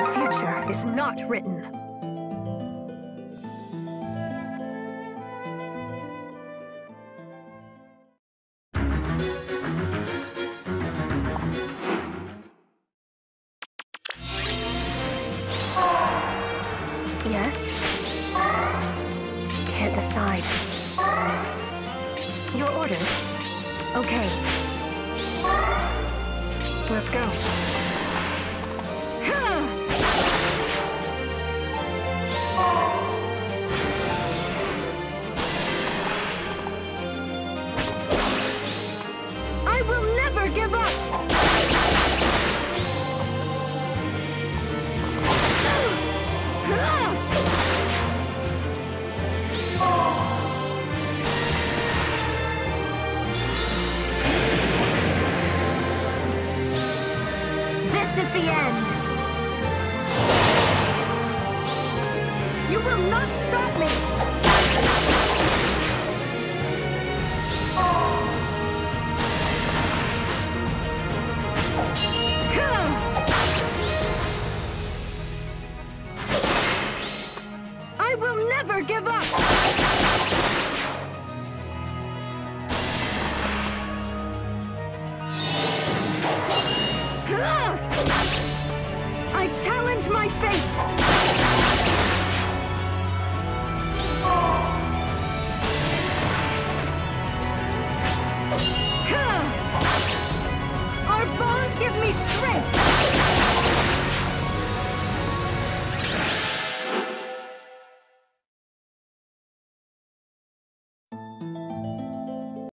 The future is not written. Yes? Can't decide. Your orders? Okay. Let's go. Give up! This is the end! You will not stop me! I will never give up! I challenge my fate! give me strength!